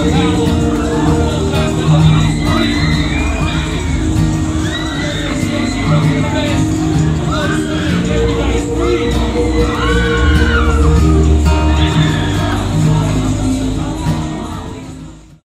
Amen.